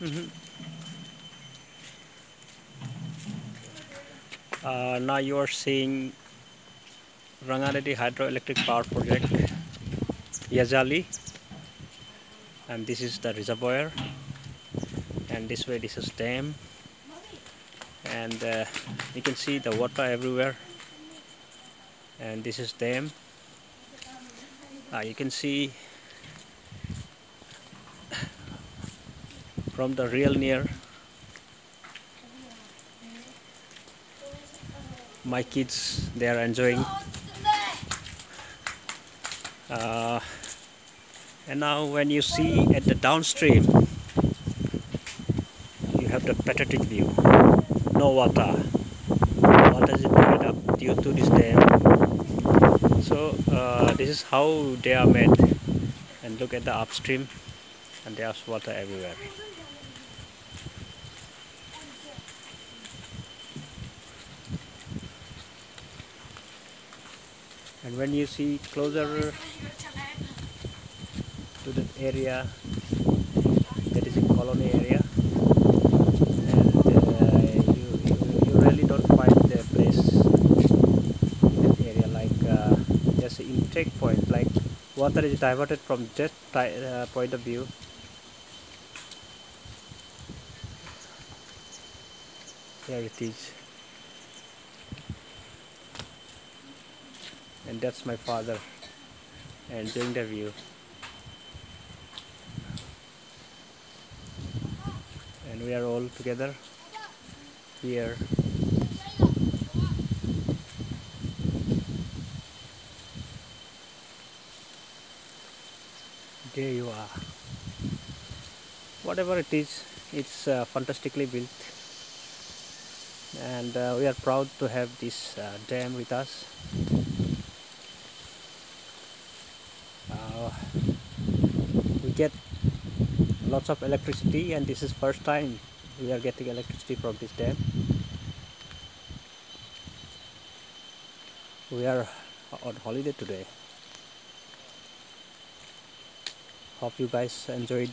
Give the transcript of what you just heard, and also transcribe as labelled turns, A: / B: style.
A: Mm-hmm. Uh, now you are seeing Ranganadi Hydroelectric Power Project, Yazali, and this is the reservoir, and this way this is dam, and uh, you can see the water everywhere, and this is dam. Uh, you can see from the real near. My kids they are enjoying. Uh, and now when you see at the downstream you have the pathetic view. No water. Water is dried up due to this dam. So uh, this is how they are made. And look at the upstream and there's water everywhere and when you see closer to the area that is a colony area and uh, you, you, you really don't find the place in that area. Like uh, there's an intake point like water is diverted from that uh, point of view. Here it is and that's my father enjoying the view. And we are all together here. There you are. Whatever it is it's uh, fantastically built. And uh, we are proud to have this uh, dam with us we get lots of electricity and this is first time we are getting electricity from this dam. We are on holiday today. Hope you guys enjoyed